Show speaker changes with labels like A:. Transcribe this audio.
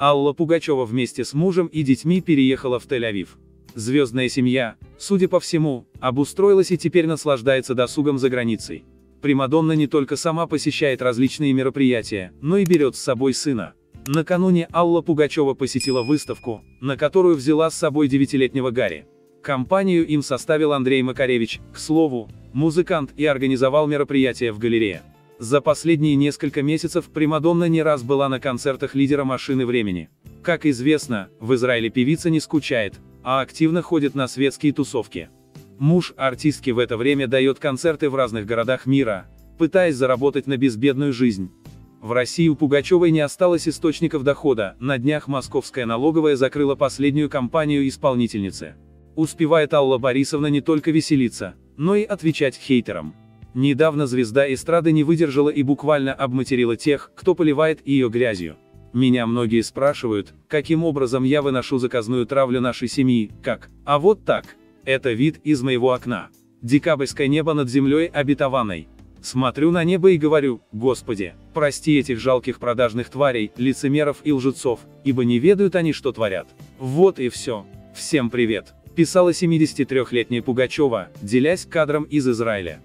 A: Алла Пугачева вместе с мужем и детьми переехала в Тель-Авив. Звездная семья, судя по всему, обустроилась и теперь наслаждается досугом за границей. Примадонна не только сама посещает различные мероприятия, но и берет с собой сына. Накануне Алла Пугачева посетила выставку, на которую взяла с собой девятилетнего Гарри. Компанию им составил Андрей Макаревич, к слову, музыкант и организовал мероприятие в галерее. За последние несколько месяцев Примадонна не раз была на концертах лидера машины времени. Как известно, в Израиле певица не скучает, а активно ходит на светские тусовки. Муж артистки в это время дает концерты в разных городах мира, пытаясь заработать на безбедную жизнь. В России у Пугачевой не осталось источников дохода, на днях московская налоговая закрыла последнюю компанию исполнительницы. Успевает Алла Борисовна не только веселиться, но и отвечать хейтерам. Недавно звезда эстрады не выдержала и буквально обматерила тех, кто поливает ее грязью. Меня многие спрашивают, каким образом я выношу заказную травлю нашей семьи, как, а вот так. Это вид из моего окна. Декабрьское небо над землей обетованной. Смотрю на небо и говорю, Господи, прости этих жалких продажных тварей, лицемеров и лжецов, ибо не ведают они, что творят. Вот и все. Всем привет. Писала 73-летняя Пугачева, делясь кадром из Израиля.